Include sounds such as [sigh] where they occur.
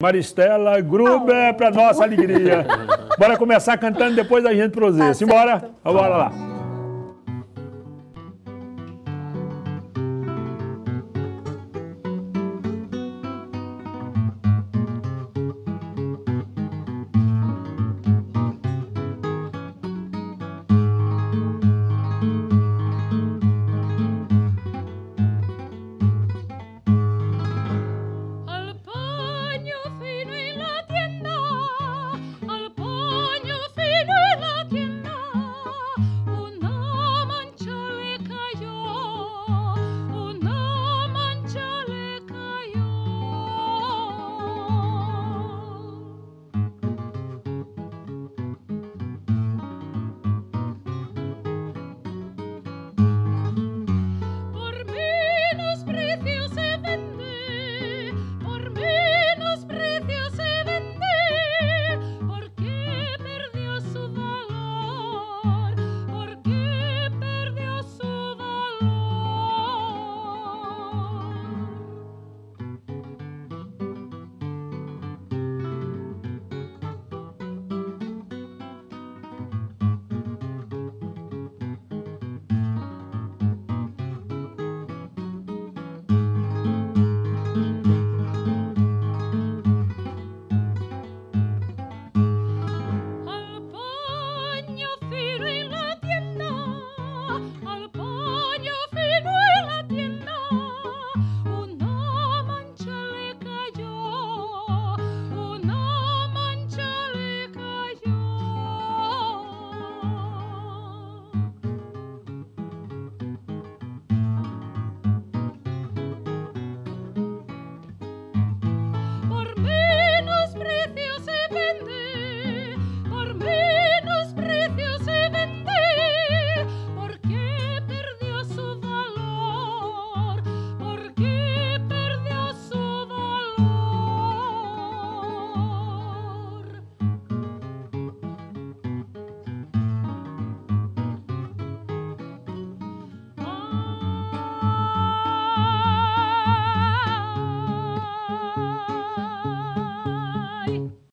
Maristela Gruber, é para nossa alegria. [laughs] Bora começar cantando, depois a gente proseia. Tá Simbora? Bora lá.